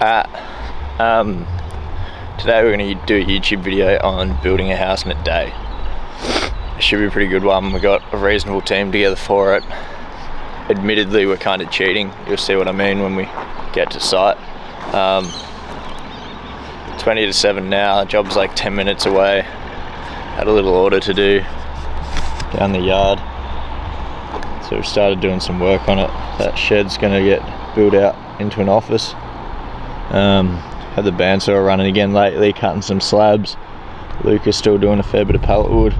Um, today we're going to do a YouTube video on building a house in a day. It should be a pretty good one. We got a reasonable team together for it. Admittedly, we're kind of cheating. You'll see what I mean when we get to site. Um, 20 to 7 now. Job's like 10 minutes away. Had a little order to do down the yard. So we started doing some work on it. That shed's going to get built out into an office. Um, had the bandsaw running again lately, cutting some slabs. Luke is still doing a fair bit of pallet wood.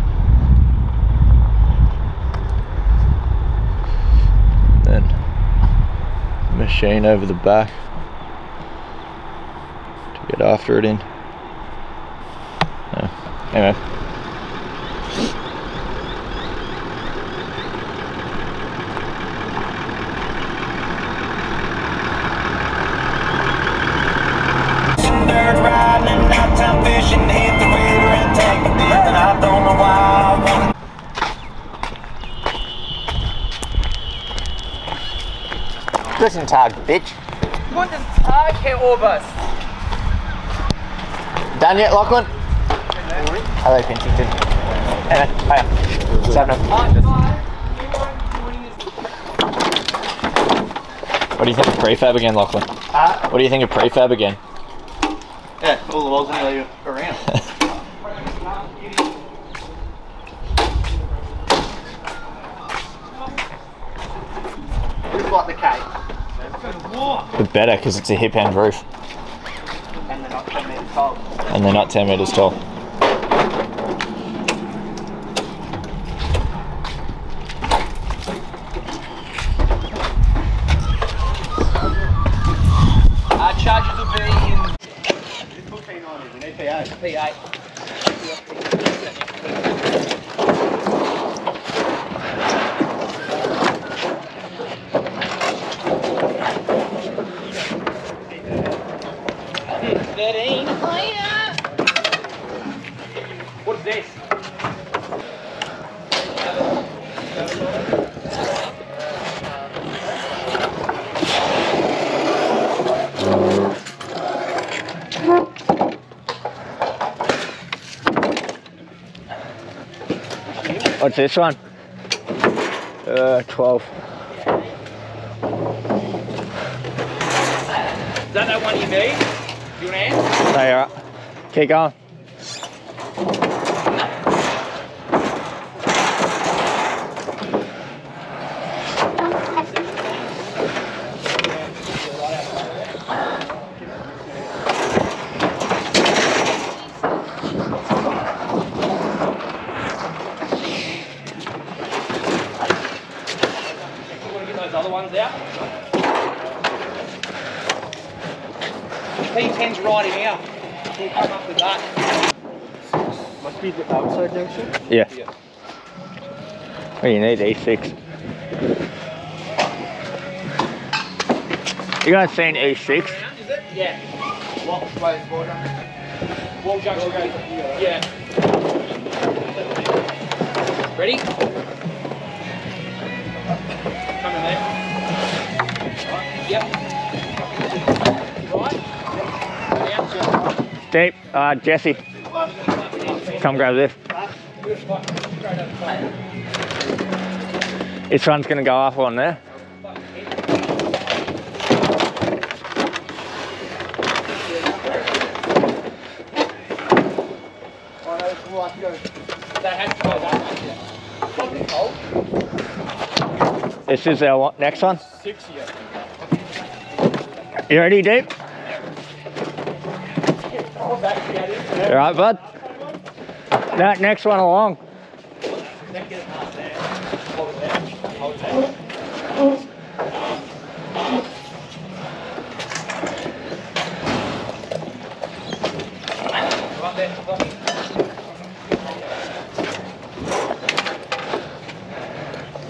Then machine over the back to get after it in. Yeah. Anyway. And nighttime hit the river and take a dip, and I don't know why I wanna Guten Tag, bitch. Guten Tag, Herr Oberst. Done yet, Lachlan? Hello, Pentington. Hey, mate. Hiya. What's happening? What do you think of prefab again, Lachlan? What do you think of prefab again? Yeah, all the walls anyway around. Looks like the cake. But better because it's a hip end roof And they're not 10 metres tall. and they're not 10 metres tall. Uh, Our charges need PA. What's this one? Uh, 12. Is that that one you need? You want to? There are. Keep going. You want to get those other ones out? P10's right in here. We'll come up with that. Must be outside junction. Yeah. Yeah. What do you need? A6. You guys seen E E6? Is it? Yeah. What way is water? Wall junction goes. Yeah. Ready? Come in there. Yep. Right. Down. Deep. Uh, Jesse, come grab this. This one's gonna go off on there. To. This is our next one. You ready, Deep? You right, bud? That next one along.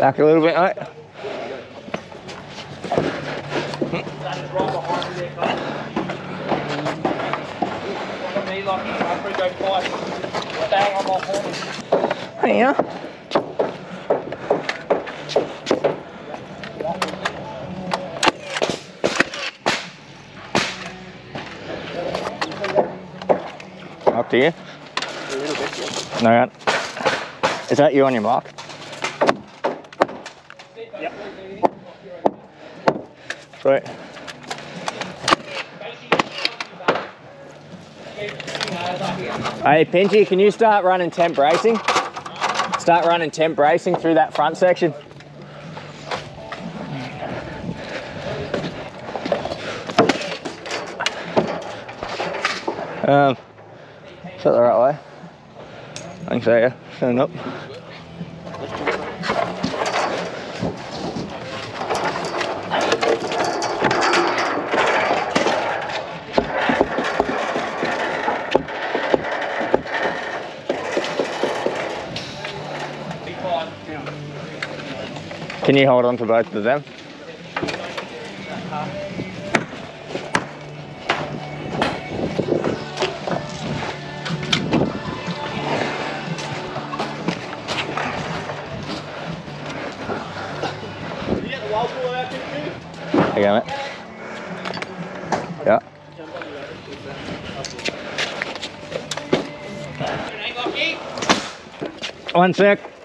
Back a little bit. All right. Hey, yeah. Up to you. A little bit, yeah. All right. Is that you on your mark? Sweet. Hey, Pinchy, can you start running temp bracing? Start running temp bracing through that front section. Um, is that the right way? I think so, yeah. Up. Can you hold on to both of them? Did you get the wild ball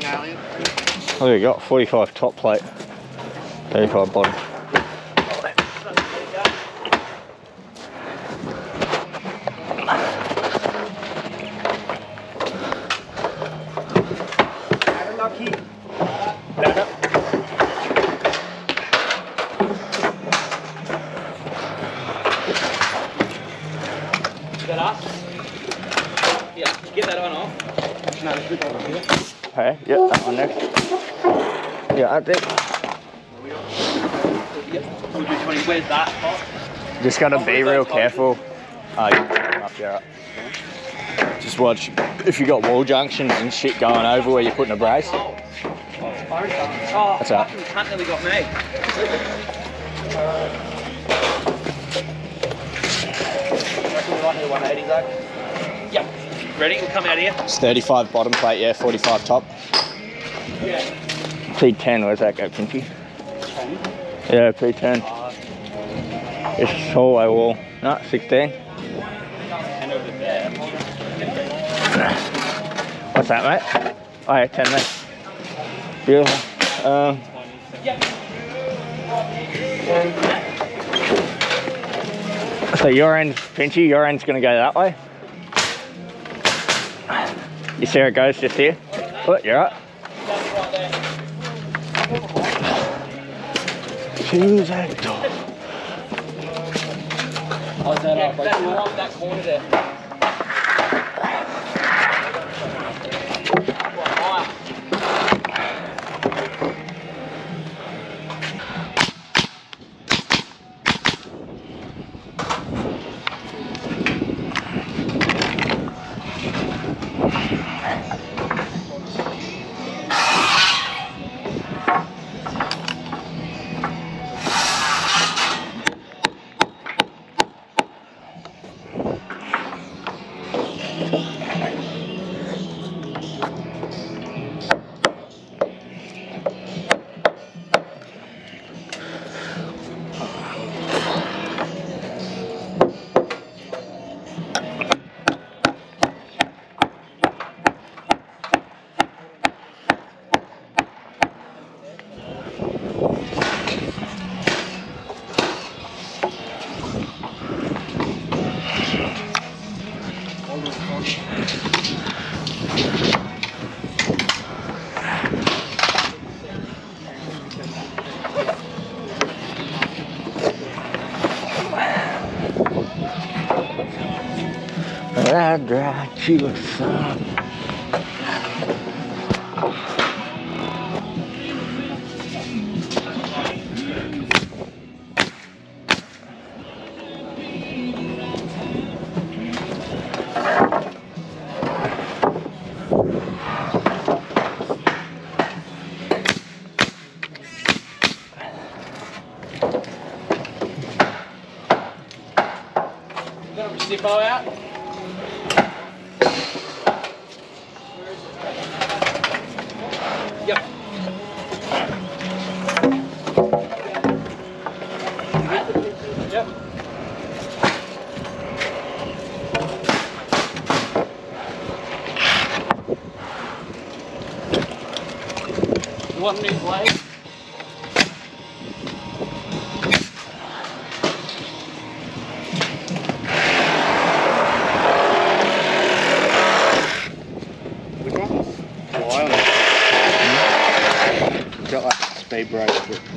Yeah, oh, you alien. what do we got? 45 top plate, 35 bottom. Lucky. Is that us? Yeah, get that on off. No, it's good one here. Hey, yeah, that one next. Yeah, that's it. Yep. We'll do 20. Where's that spot? Just gotta be real careful. Oh, yeah, up there. Just watch if you got wall junctions and shit going over where you're putting a brace. That's all right. Ready? We'll come out here. It's 35 bottom plate, yeah, 45 top. Yeah. P10, where's that go, Pinky? Yeah, P10. It's hallway wall. No, 16. And over there. What's that, mate? Oh, yeah, 10 mate. Beautiful. Um, so your end, Pinchy, your end's gonna go that way. You see how it goes just here? Oh, you're up. That's right there. Choose that door. Oh, that yeah, that corner there. I'd write you. Got Zippo out.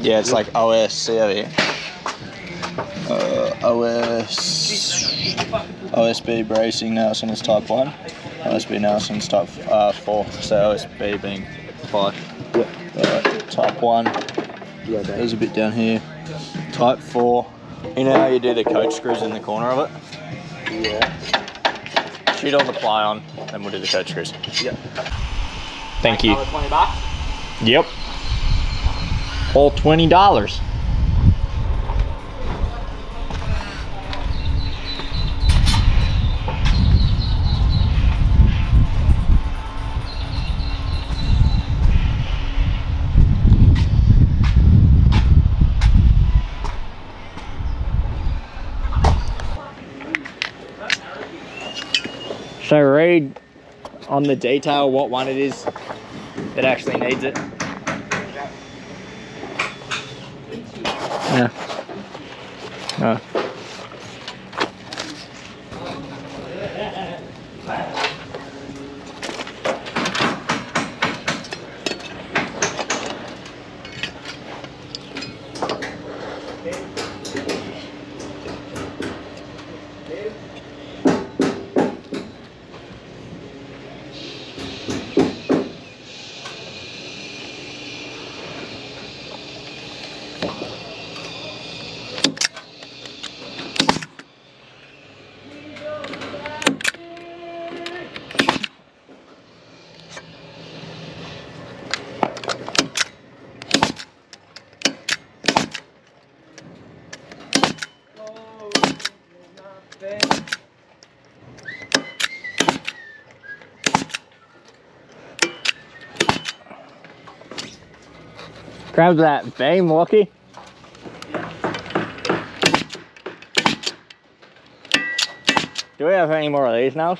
Yeah, it's like OS. Here. Uh, OS. OSB bracing Nelson's type 1. OSB Nelson's type uh, 4. So OSB being 5. Yep. Alright, type 1. yeah, There's a bit down here. Type 4. You know how you do the coach screws in the corner of it? yeah. Shoot all the ply on, then we'll do the coach screws. Yep. Thank you. 20 bucks. Yep. All twenty dollars. So read on the detail what one it is that actually needs it. Yeah. Uh. Grab that beam, Lockie. Do we have any more of these now?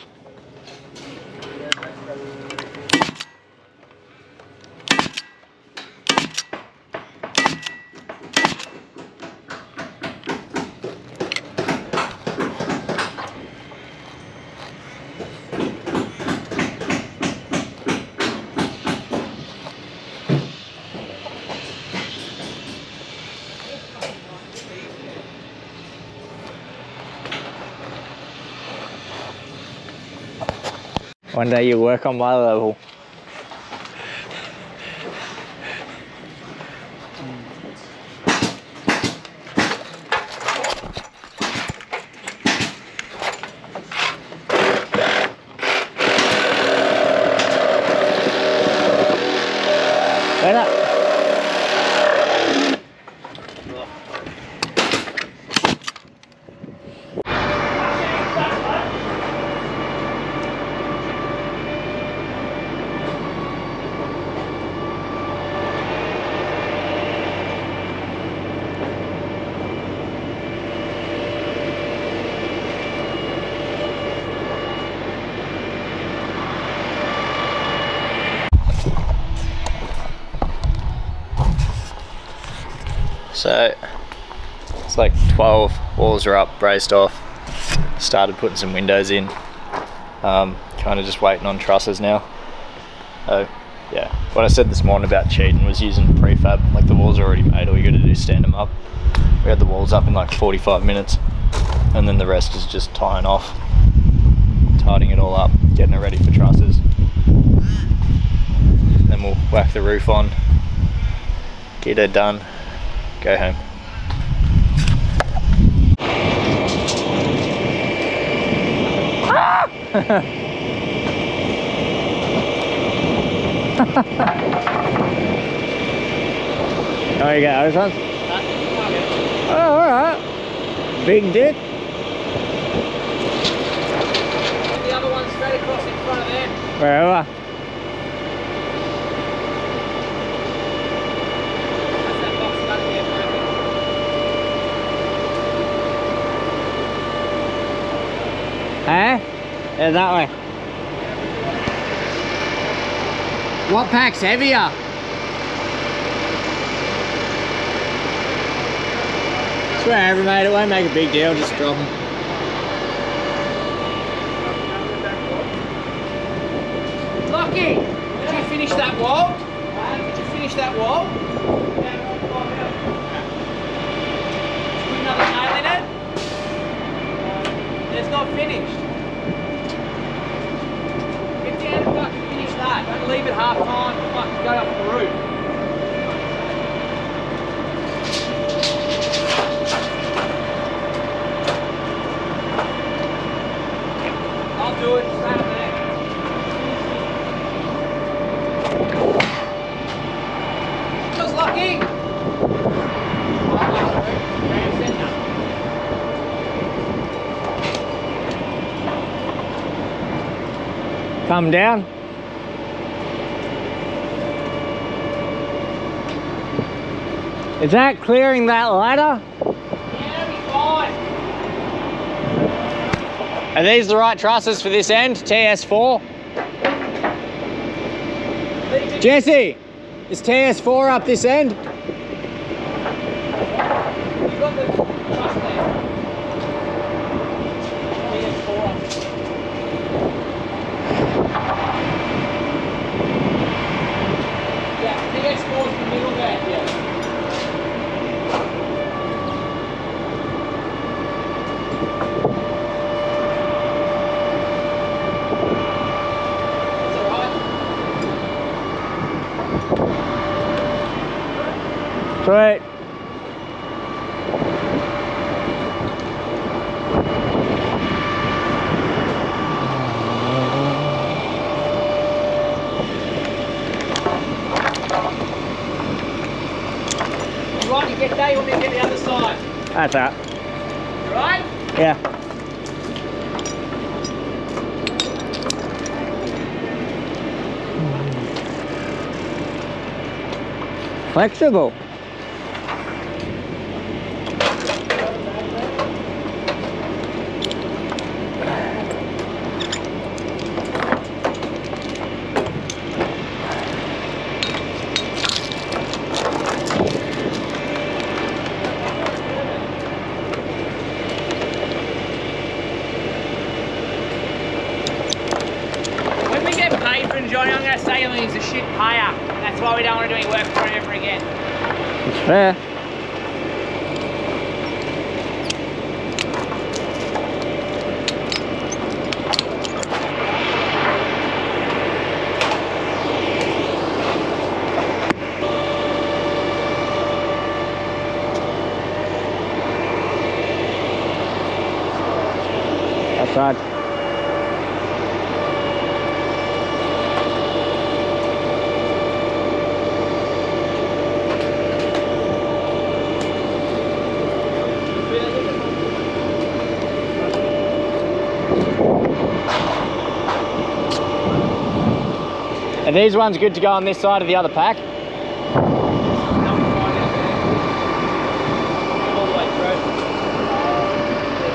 One day you work on my level. Wait up. So it's like 12 walls are up, braced off. Started putting some windows in. Um, kind of just waiting on trusses now. So yeah, what I said this morning about cheating was using prefab. Like the walls are already made, all you got to do is stand them up. We had the walls up in like 45 minutes, and then the rest is just tying off. tidying it all up, getting it ready for trusses. Then we'll whack the roof on, get it done, go home. Oh, you got those ones? Oh, alright. Big dick. The other one straight across in front of them. Wherever. That's that box gun there, perfect. Eh? Yeah, that way. What pack's heavier? Wherever, mate. It won't make a big deal. Just drop them. Lucky! Did you finish that wall? Did you finish that wall? Put another nail in it? It's not finished. Get down and fucking finish that. Don't leave it half time to fucking go up the roof. I'll do it. Stand there. Was lucky. Come down. Is that clearing that ladder? Are these the right trusses for this end? TS4? Jesse, is TS4 up this end? Sweet. Right, you get there, you want me to get the other side. That's that. Right? Yeah. Flexible. When we get paid for Johnny, I'm going to say he's a shit payer. That's why we don't want to do any work for him ever again. It's these ones good to go on this side of the other pack? All the way through.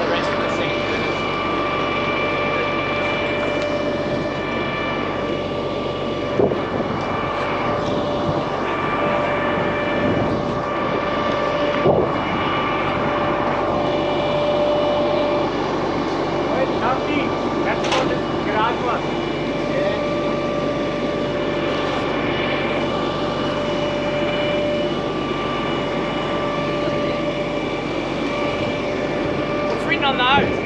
The rest of the seat. What's written on those?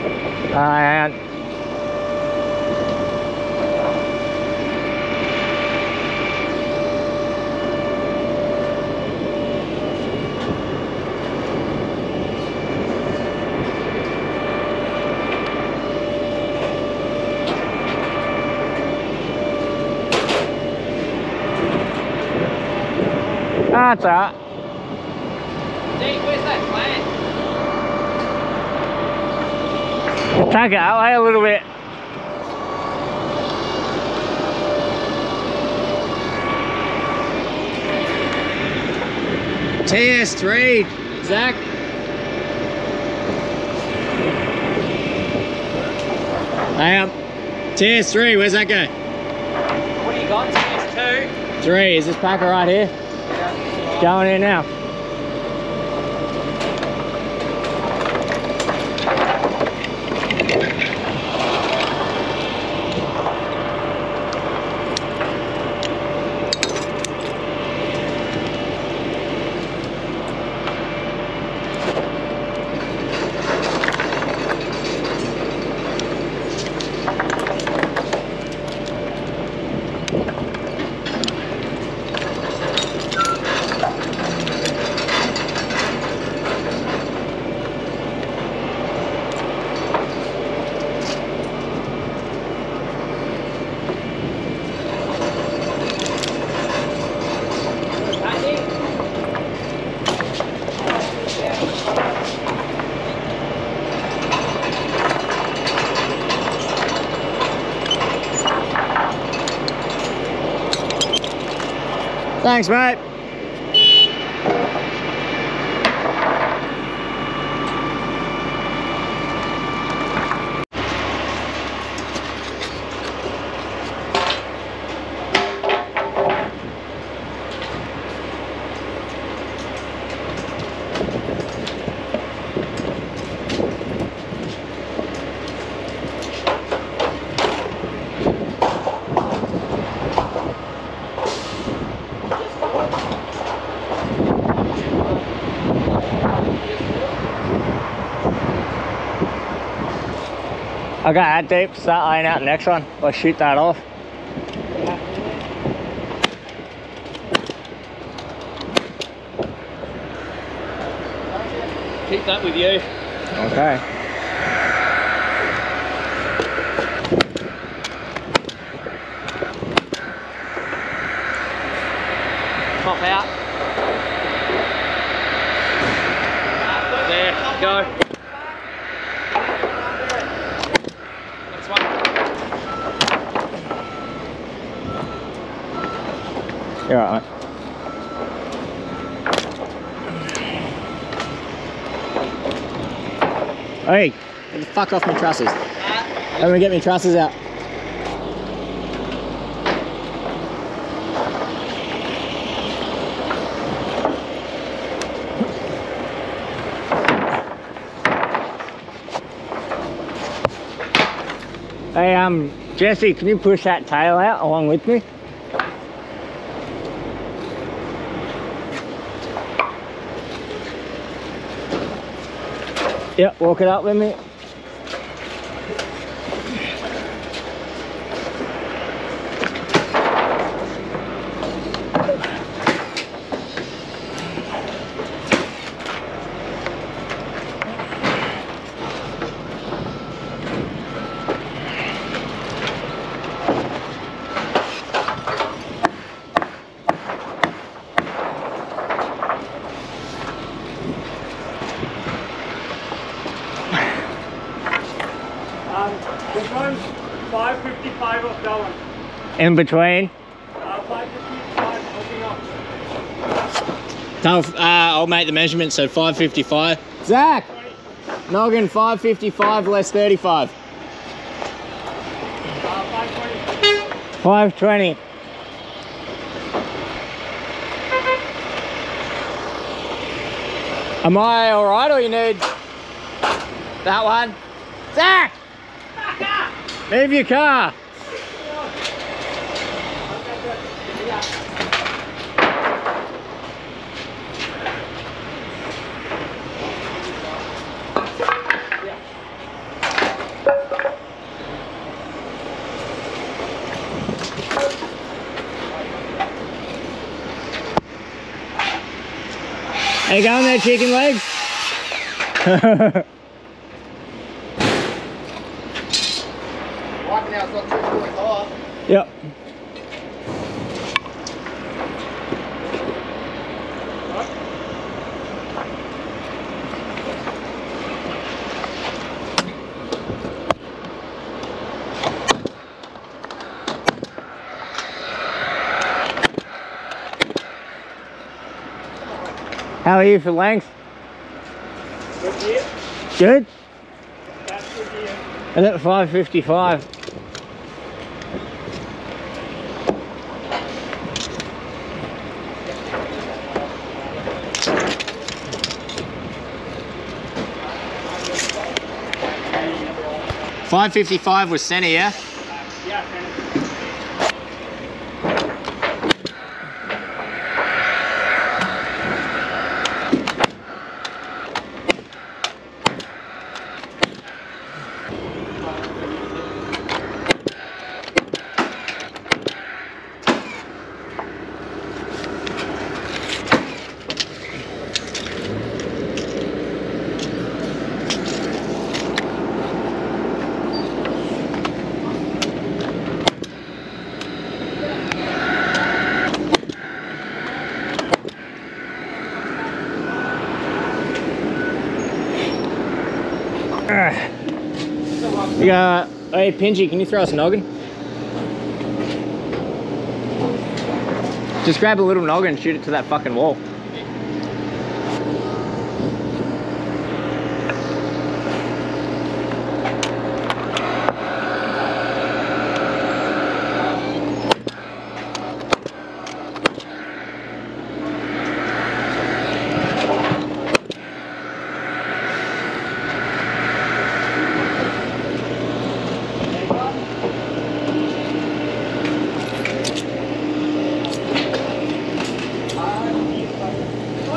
Uh, That's all right. Deke, where's that plant? Take it away a little bit. TS3, Zach. Hey up. TS3, where's that go? What do you got? TS2? Three, is this packer right here? Going in now. Thanks, mate. I got that deep. Start laying out the next one. I'll shoot that off. Keep that with you. Okay. Top out. There, go. Next one. You're right, mate. Hey, get the fuck off my trusses. Let me get my trusses out. Hey, um, Jesse, can you push that tail out along with me? Yep, walk it up with me. In between. Uh, 555 hooking up. Tell, uh, I'll make the measurement, so 555. Zach! Noggin 555 less 35. Uh, 520. 520. Am I alright or you need that one? Zach! Move your car. You going there, chicken legs? It's not too really high. yep. How are you for length? Good here. Good? That's good here. And at 555. Five fifty five was centre, yeah? Yeah, Got, hey Pinchy, can you throw us a noggin? Just grab a little noggin and shoot it to that fucking wall.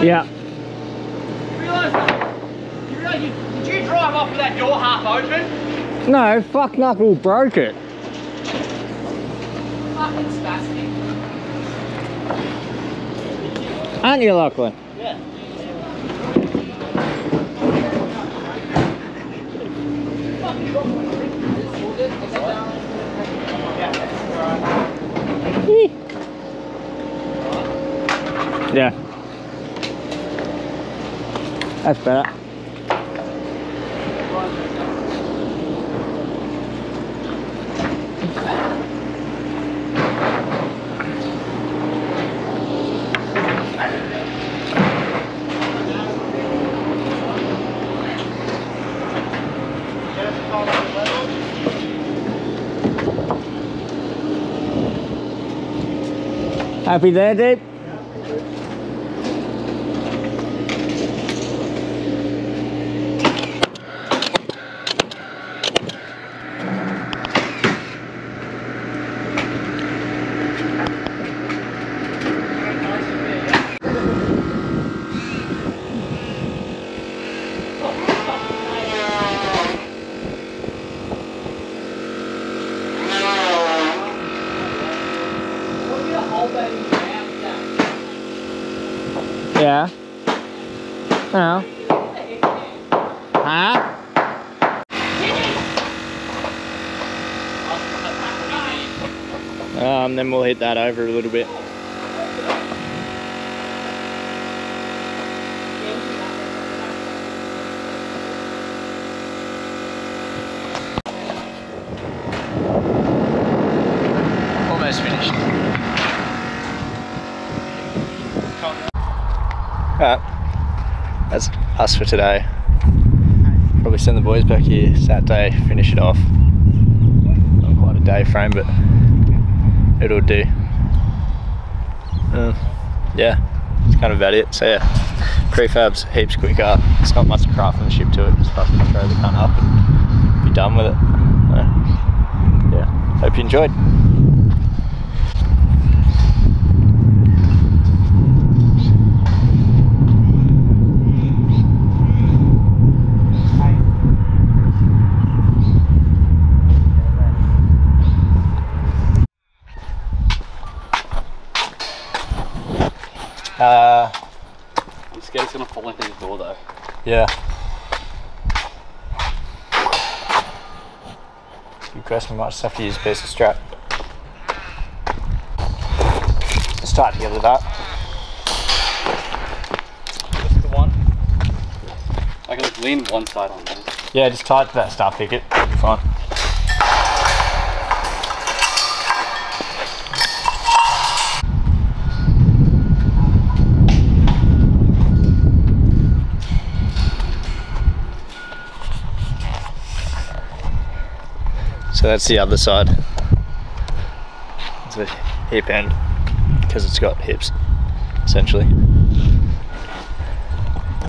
Yeah. You realise you, realise you, did you drive off with that door half No, fuck Knuckle broke it. Fucking spastic. Aren't you, Lachlan? Yeah. Yeah. That's better. Happy there, Deep? Yeah. Oh. Huh? Um, then we'll hit that over a little bit. Almost finished. Alright, that's us for today. Probably send the boys back here Saturday, finish it off. Not quite a day frame, but it'll do. Uh, yeah, it's kind of about it. So yeah, prefab's heaps quicker. It's not much craftsmanship to it. Just fucking throw the cunt up and be done with it. So, yeah, hope you enjoyed. Uh, I'm scared it's gonna fall into his door though. yeah. Good question. We might just have to use a piece of strap. Let's tie it together that. Just the one. I can like lean one side on there. Yeah, just tie it to that star picket. It'll be fine. So that's the other side. It's a hip end because it's got hips, essentially.